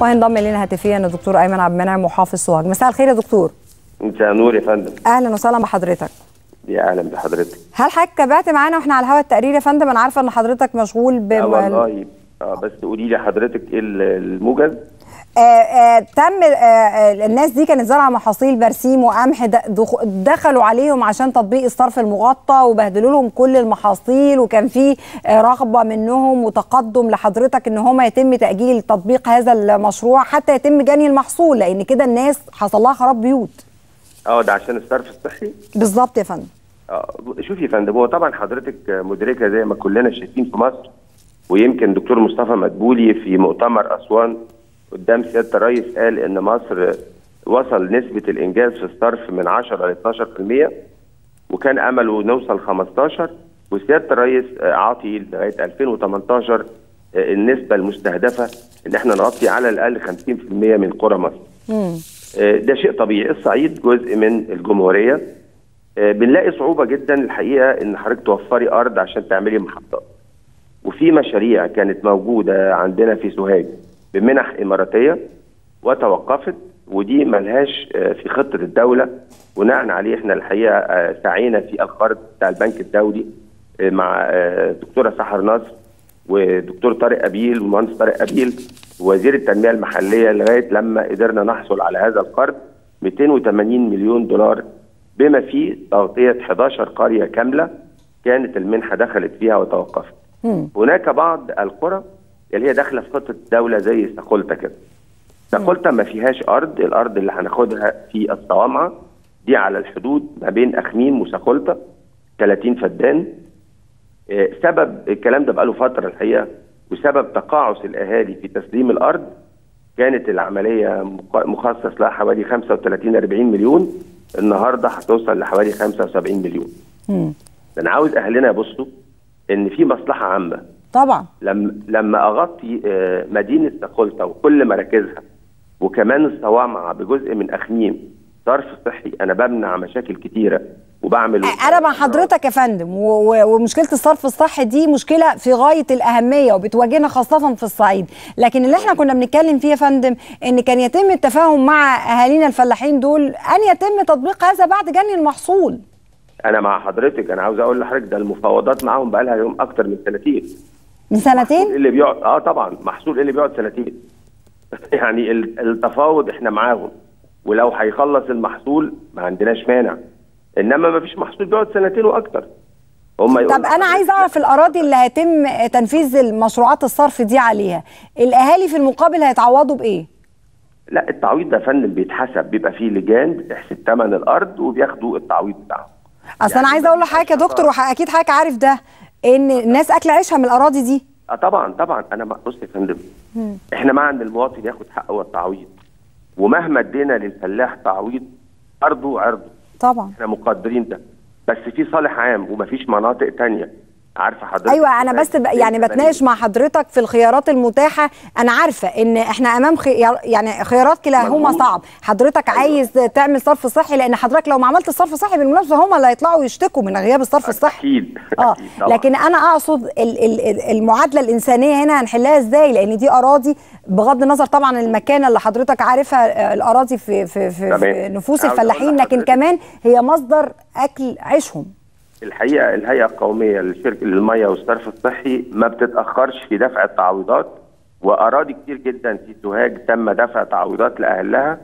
وهينضم إلينا هاتفيا الدكتور أيمن عبد المنعم محافظ سوهاج مساء الخير يا دكتور. مساء النور يا فندم. أهلا وسهلا بحضرتك. يا أهلا بحضرتك. هل حضرتك تابعت معانا وإحنا على الهواء التقرير يا فندم؟ أنا عارفة إن حضرتك مشغول ب لا والله. آه بس قولي لي حضرتك إيه الموجز؟ آه آه تم آه آه الناس دي كانت زارعه محاصيل برسيم وقمح دخ- دخلوا عليهم عشان تطبيق الصرف المغطى وبهدلوا لهم كل المحاصيل وكان في رغبة منهم وتقدم لحضرتك إن هم يتم تأجيل تطبيق هذا المشروع حتى يتم جني المحصول لأن كده الناس حصل لها خراب بيوت. آه ده عشان الصرف الصحي؟ بالظبط يا فندم. آه شوفي يا فندم هو طبعا حضرتك مدركة زي ما كلنا شايفين في مصر ويمكن دكتور مصطفى مدبولي في مؤتمر أسوان قدام سيادة الرئيس قال إن مصر وصل نسبة الإنجاز في الصرف من 10 ل 12% وكان أمله نوصل 15 وسيادة الرئيس عاطي لغاية 2018 النسبة المستهدفة إن إحنا نغطي على الأقل 50% من قرى مصر. مم. ده شيء طبيعي الصعيد جزء من الجمهورية بنلاقي صعوبة جدا الحقيقة إن حضرتك توفري أرض عشان تعملي محطات وفي مشاريع كانت موجودة عندنا في سوهاج بمنح إماراتية وتوقفت ودي ملهاش في خطة الدولة بناء عليه إحنا الحقيقة سعينا في القرض بتاع البنك الدولي مع دكتورة سحر نصر ودكتور طارق أبيل والمهندس طارق أبيل وزير التنمية المحلية لغاية لما قدرنا نحصل على هذا القرض 280 مليون دولار بما فيه تغطية 11 قرية كاملة كانت المنحة دخلت فيها وتوقفت. مم. هناك بعض القرى اللي هي داخلة في خطة الدولة زي ساقولتا كده. ساقولتا ما فيهاش أرض، الأرض اللي هناخدها في الصوامعه دي على الحدود ما بين اخميم وساقولتا 30 فدان. آه، سبب الكلام ده بقاله فترة الحقيقة وسبب تقاعس الأهالي في تسليم الأرض كانت العملية مخصص لها حوالي 35 40 مليون النهارده هتوصل لحوالي 75 مليون. مم. أنا عاوز أهلنا يبصوا إن في مصلحة عامة. طبعا. لما لما اغطي آه، مدينة ساقولتا وكل مراكزها وكمان الصوامعه بجزء من أخميم صرف صحي أنا بمنع مشاكل كتيرة وبعمل أنا مع حضرتك يا فندم ومشكلة الصرف الصحي دي مشكلة في غاية الأهمية وبتواجهنا خاصة في الصعيد. لكن اللي إحنا كنا بنتكلم فيه يا فندم إن كان يتم التفاهم مع أهالينا الفلاحين دول أن يتم تطبيق هذا بعد جني المحصول. أنا مع حضرتك أنا عاوز أقول لحضرتك ده المفاوضات معاهم بقى لها يوم أكتر من سنتين. من سنتين؟ اللي بيقعد آه طبعا محصول اللي بيقعد سنتين. يعني ال- التفاوض إحنا معاهم. ولو هيخلص المحصول ما عندناش مانع. إنما ما فيش محصول بيقعد سنتين وأكتر. هم طب أنا عايز أعرف الأراضي اللي هيتم تنفيذ المشروعات الصرف دي عليها الأهالي في المقابل هيتعوضوا بإيه؟ لا التعويض ده فندم بيتحسب بيبقى فيه لجان بتحسب ثمن الأرض وبياخدوا التعويض بتاعهم. أصل يعني أنا عايزه أقول لحضرتك يا دكتور وأكيد حضرتك عارف ده إن الناس اكل عيشها من الأراضي دي. آه طبعا طبعا. أنا بص يا فندم إحنا مع إن المواطن ياخد حقه والتعويض ومهما ادينا للفلاح تعويض أرضه عرضه طبعا. إحنا مقدرين ده. بس في صالح عام ومفيش مناطق تانية. عارفة حضرتك أيوه أنا بس ب... يعني بتناقش مع حضرتك في الخيارات المتاحة أنا عارفة إن إحنا أمام خيار يعني خيارات كلاهما. صعب حضرتك أيوة. عايز تعمل صرف صحي لأن حضرتك لو ما عملت الصرف الصحي بالمناسبة هم اللي هيطلعوا يشتكوا من غياب الصرف الصحي أكيد آه. لكن أنا أقصد ال- ال- ال- المعادلة الإنسانية هنا هنحلها إزاي لأن دي أراضي بغض النظر طبعا المكانه اللي حضرتك عارفها آه، الأراضي في في في. في نفوس الفلاحين لكن كمان هي مصدر أكل عيشهم الحقيقة الهيئة القومية للشركه للمية والصرف الصحي ما بتتأخرش في دفع التعويضات وأراضي كتير جدا في سوهاج تم دفع تعويضات لأهلها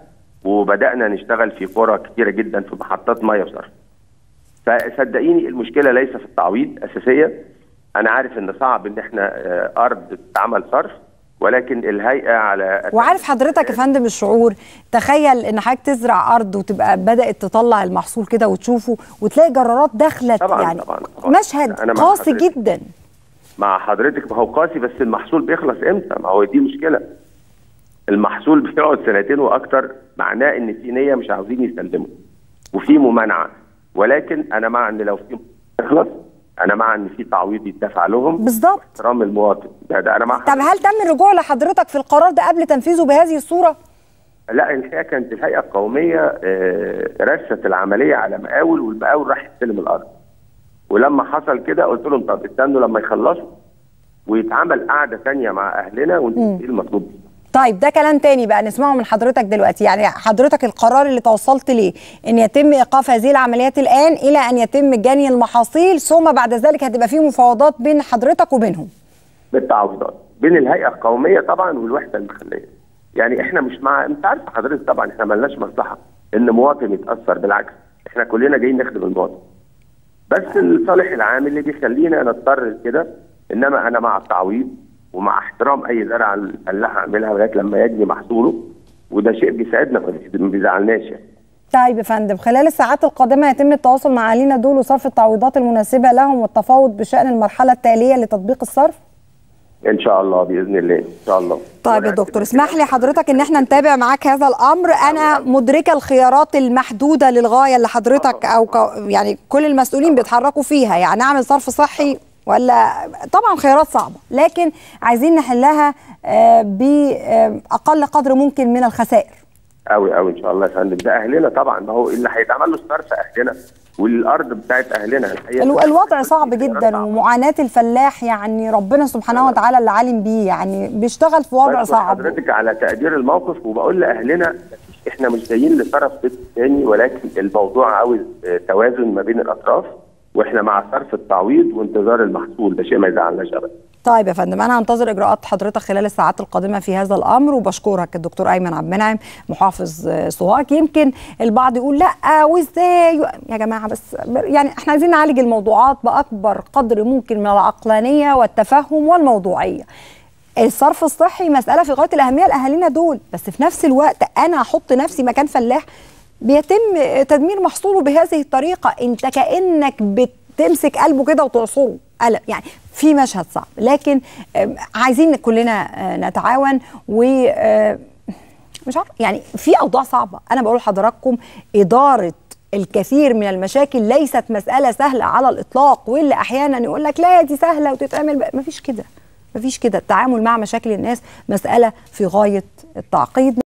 وبدأنا نشتغل في قرى كتيرة جدا في محطات مية وصرف. فصدقيني المشكلة ليس في التعويض اساسيه أنا عارف إن صعب إن إحنا آه، أرض تتعمل صرف ولكن الهيئة على وعارف حضرتك يا فندم الشعور تخيل إن حضرتك تزرع أرض وتبقى بدأت تطلع المحصول كده وتشوفه وتلاقي جرارات دخلت طبعاً، يعني طبعاً، طبعاً. مشهد أنا قاسي. جدا مع حضرتك ما هو قاسي بس المحصول بيخلص إمتى؟ ما هو دي مشكلة. المحصول بيقعد سنتين وأكتر معناه إن في نية مش عاوزين يسلموا. وفي ممانعة ولكن أنا مع إن لو في يخلص أنا مع ان في تعويض يدفع لهم بالظبط احترام المواطن. ده, ده أنا مع طب هل تم الرجوع لحضرتك في القرار ده قبل تنفيذه بهذه الصورة؟ لا الحقيقة كانت الهيئة القومية آه، رست العملية على مقاول والمقاول راح يستلم الأرض. ولما حصل كده قلت لهم طب استنوا لما يخلصوا ويتعمل قعدة ثانية مع أهلنا ونشوف إيه المطلوب. طيب ده كلام تاني بقى نسمعه من حضرتك دلوقتي. يعني حضرتك القرار اللي توصلت ليه؟ إن يتم إيقاف هذه العمليات الآن إلى أن يتم جني المحاصيل ثم بعد ذلك هتبقى في مفاوضات بين حضرتك وبينهم. بالتعويضات. بين الهيئة القومية طبعا والوحدة المحلية. يعني إحنا مش مع أنت عارف حضرتك طبعا إحنا ملناش مصلحة إن مواطن يتأثر بالعكس إحنا كلنا جايين نخدم المواطن. بس الصالح العام اللي بيخلينا نضطر لكده إنما أنا مع التعويض ومع احترام أي زرعه الفلاح اعملها لغاية لما يجني محصوله وده شيء بيساعدنا ما بيزعلناش يعني. طيب يا فندم خلال الساعات القادمة يتم التواصل مع اهالينا دول وصرف التعويضات المناسبة لهم والتفاوض بشأن المرحلة التالية لتطبيق الصرف؟ إن شاء الله بإذن الله إن شاء الله طيب يا دكتور اسمح لي حضرتك إن إحنا نتابع معاك هذا الأمر أنا مدركة الخيارات المحدودة للغاية اللي حضرتك أو يعني كل المسؤولين بيتحركوا فيها يعني أعمل صرف صحي ولا طبعا خيارات صعبة لكن عايزين نحلها بأقل قدر ممكن من الخسائر. قوي قوي إن شاء الله يا فندم. ده أهلنا طبعا. ما هو اللي هيتعمل له الصرف أهلنا والأرض بتاعت أهلنا. الوضع صعب جدا ومعاناة الفلاح يعني ربنا سبحانه وتعالى اللي عالم بيه يعني بيشتغل في وضع صعب. حضرتك على تقدير الموقف وبقول لأهلنا إحنا مش جايين لطرف ثاني ولكن الموضوع عاوز توازن ما بين الأطراف. وإحنا مع صرف التعويض وانتظار المحصول. ده شيء ما يزعلناش ابدا. طيب يا فندم أنا هنتظر إجراءات حضرتك خلال الساعات القادمة في هذا الأمر وبشكرك الدكتور أيمن عبد المنعم محافظ سوهاج. يمكن البعض يقول لأ وإزاي؟ يا جماعة بس يعني إحنا عايزين نعالج الموضوعات بأكبر قدر ممكن من العقلانية والتفهم والموضوعية. الصرف الصحي مسألة في غاية الأهمية لأهالينا دول بس في نفس الوقت أنا أحط نفسي مكان فلاح بيتم تدمير محصوله بهذه الطريقة. انت كأنك بتمسك قلبه كده وتعصره. قلم يعني في مشهد صعب. لكن عايزين كلنا نتعاون و مش عارف يعني في أوضاع صعبة. أنا بقول لحضراتكم إدارة الكثير من المشاكل ليست مسألة سهلة على الإطلاق واللي أحيانا يقول لك لا دي سهلة وتتعمل مفيش كده. مفيش كده. التعامل مع مشاكل الناس مسألة في غاية التعقيد.